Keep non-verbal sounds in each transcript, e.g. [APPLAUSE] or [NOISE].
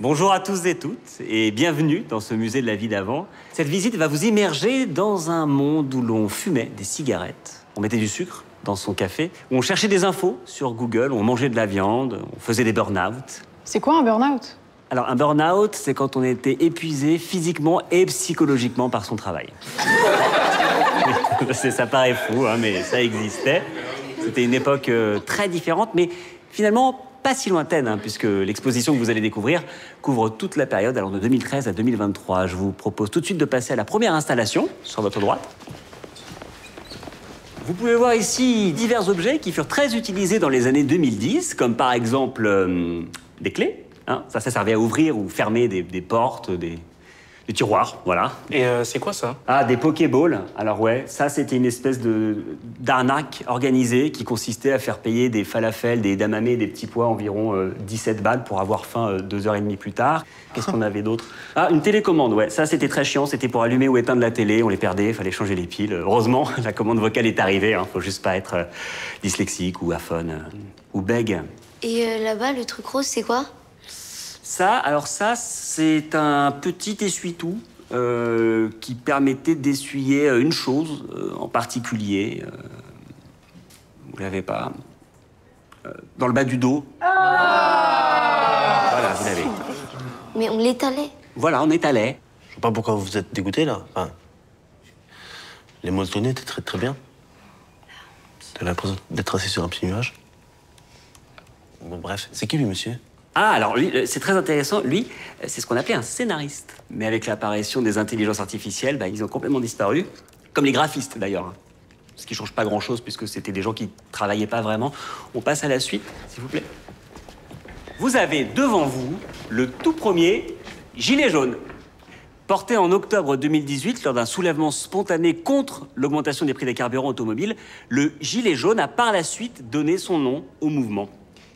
Bonjour à tous et toutes et bienvenue dans ce musée de la vie d'avant. Cette visite va vous immerger dans un monde où l'on fumait des cigarettes, on mettait du sucre dans son café, où on cherchait des infos sur Google, on mangeait de la viande, on faisait des burn-out. C'est quoi un burn-out? Alors un burn-out, c'est quand on était épuisé physiquement et psychologiquement par son travail. [LAUGHS] Ça paraît fou, hein, mais ça existait. C'était une époque euh, très différente, mais finalement pas si lointaine, hein, puisque l'exposition que vous allez découvrir couvre toute la période, allant de 2013 à 2023. Je vous propose tout de suite de passer à la première installation, sur votre droite. Vous pouvez voir ici divers objets qui furent très utilisés dans les années 2010, comme par exemple euh, des clés. hein. ça, ça servait à ouvrir ou fermer des, des portes, des, des tiroirs, voilà. Et euh, c'est quoi ça? Ah, des Pokéballs. Alors ouais, ça c'était une espèce de d'arnaque organisée qui consistait à faire payer des falafels, des damamés, des petits pois environ euh, 17 balles pour avoir faim euh, deux heures et demie plus tard. Qu'est-ce qu'on [LAUGHS] avait d'autre? Ah, une télécommande, ouais. Ça c'était très chiant, c'était pour allumer ou éteindre la télé, on les perdait, fallait changer les piles. Heureusement, [LAUGHS] la commande vocale est arrivée, hein. faut juste pas être euh, dyslexique ou aphone euh, ou bègue. Et euh, là-bas, le truc rose, c'est quoi? Ça, alors ça, c'est un petit essuie-tout euh, qui permettait d'essuyer euh, une chose euh, en particulier. euh, vous l'avez pas Euh, Dans le bas du dos. Voilà, vous l'avez. Mais on l'étalait. Voilà, on étalait. Je sais pas pourquoi vous êtes dégoûté là. Enfin, les mots donnés étaient très très bien. T'as l'impression d'être assis sur un petit nuage. Bon, bref, c'est qui lui, monsieur? Ah, alors euh, c'est très intéressant. Lui, euh, c'est ce qu'on appelait un scénariste. Mais avec l'apparition des intelligences artificielles, bah, ils ont complètement disparu. Comme les graphistes d'ailleurs. hein. Ce qui change pas grand-chose puisque c'était des gens qui travaillaient pas vraiment. On passe à la suite, s'il vous plaît. Vous avez devant vous le tout premier gilet jaune. Porté en octobre 2018 lors d'un soulèvement spontané contre l'augmentation des prix des carburants automobiles, le gilet jaune a par la suite donné son nom au mouvement.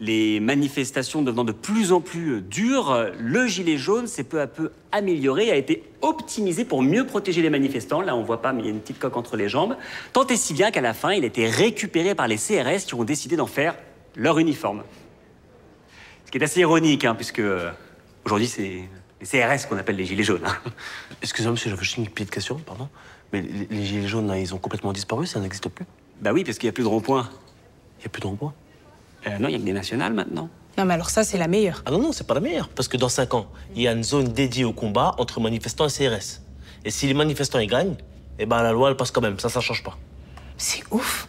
Les manifestations devenant de plus en plus dures, le gilet jaune s'est peu à peu amélioré a été optimisé pour mieux protéger les manifestants. Là, on voit pas, mais il y a une petite coque entre les jambes. Tant et si bien qu'à la fin, il a été récupéré par les CRS qui ont décidé d'en faire leur uniforme. Ce qui est assez ironique, hein, puisque euh, aujourd'hui, c'est les CRS qu'on appelle les gilets jaunes. hein. Excusez-moi, monsieur, j'avais juste une petite question, pardon. Mais les, les gilets jaunes, là, ils ont complètement disparu, ça n'existe plus? Bah oui, parce qu'il n'y a plus de rond-point. Il n'y a plus de rond-point Euh, non, il y a que des nationales maintenant. Non, mais alors ça, c'est la meilleure. Ah non, non, c'est pas la meilleure. Parce que dans 5 ans, il y a une zone dédiée au combat entre manifestants et CRS. Et si les manifestants y gagnent, eh ben la loi, elle passe quand même. Ça, ça change pas. C'est ouf.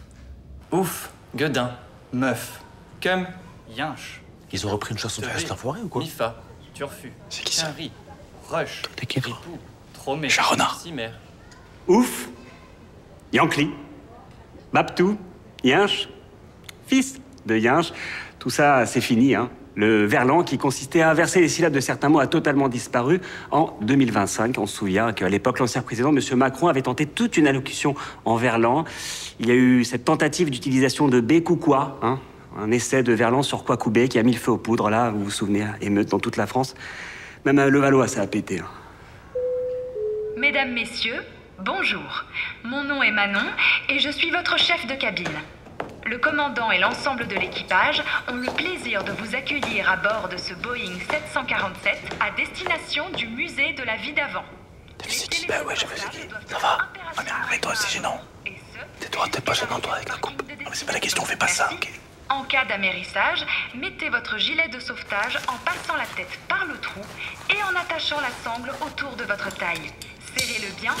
Ouf, gueudin, meuf, cum, yinche. Ils ont repris une chanson de Juste l'Enfoiré ou quoi Mifa, turfu, C'est qui ça Quinry, rush, T'es qui, toi ripou, tromé, Charonard. cimer. Ouf, Yankli, Maptou, Yinche, fils de Yinche. Tout ça, c'est fini. Hein. Le verlan qui consistait à inverser les syllabes de certains mots a totalement disparu en 2025. On se souvient qu'à l'époque, l'ancien président, M. Macron, avait tenté toute une allocution en verlan. Il y a eu cette tentative d'utilisation de B quoi, hein, un essai de verlan sur Kwakubé qui a mis le feu aux poudres, là, vous vous souvenez, émeute dans toute la France. Même à Levallois, ça a pété. hein. Mesdames, Messieurs, bonjour. Mon nom est Manon et je suis votre chef de cabine. Le commandant et l'ensemble de l'équipage ont le plaisir de vous accueillir à bord de ce Boeing 747 à destination du musée de la vie d'avant. Les Bah ouais, j'avais téléspectateurs dit. doivent Ça va Ah, mais arrête-toi, c'est gênant. et ce, Tais-toi, t'es pas gênant, toi, avec la coupe. Non, mais c'est pas la question, fais pas ça, ok En cas d'amérissage, mettez votre gilet de sauvetage en passant la tête par le trou et en attachant la sangle autour de votre taille. Serrez-le bien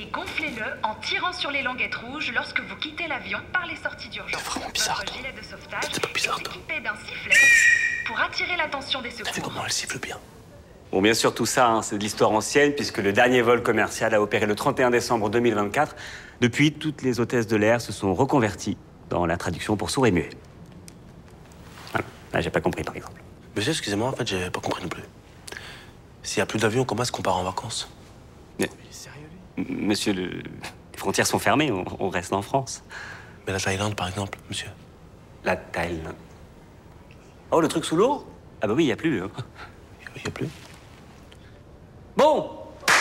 et gonflez-le en tirant sur les languettes rouges lorsque vous quittez l'avion par les sorties d'urgence. T'es vraiment bizarre, Votre toi. gilet de sauvetage T'es pas bizarre, est toi. équipé d'un sifflet pour attirer l'attention des T'as vu secours. comment elle siffle bien Bon, bien sûr, tout ça, hein, c'est de l'histoire ancienne, puisque le dernier vol commercial a opéré le 31 décembre 2024. Depuis, toutes les hôtesses de l'air se sont reconverties dans la traduction pour sourds et muets. Voilà. Là, j'ai pas compris, par exemple. Monsieur, excusez-moi, en fait, j'ai pas compris non plus. S'il y a plus d'avions, comment est-ce qu'on part en vacances? Mais- M- Monsieur, le- les frontières sont fermées, on, on reste en France. Mais la Thaïlande, par exemple, monsieur. La Thaïlande. Oh, le truc sous l'eau? Ah bah oui, il y a plus. hein. Il y a plus Bon,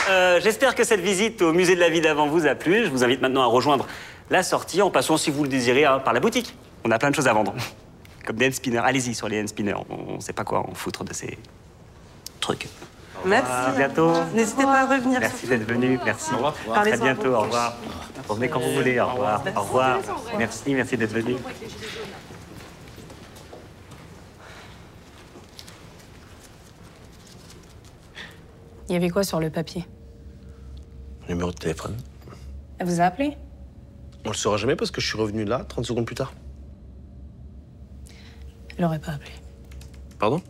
euh, j'espère que cette visite au musée de la vie d'avant vous a plu. Je vous invite maintenant à rejoindre la sortie en passant, si vous le désirez, hein, par la boutique. On a plein de choses à vendre. Comme des hand spinners. Allez-y sur les hand spinners. On ne sait pas quoi en foutre de ces truc. Merci. À bientôt. N'hésitez pas à revenir. Merci d'être venu. Merci. À Parlez-en très à bientôt. Au revoir. Revenez quand vous voulez. Au revoir. Au revoir. Merci, merci d'être venu. Il y avait quoi sur le papier? Numéro de téléphone. Elle vous a appelé? On le saura jamais parce que je suis revenu là 30 secondes plus tard. Elle aurait pas appelé. Pardon?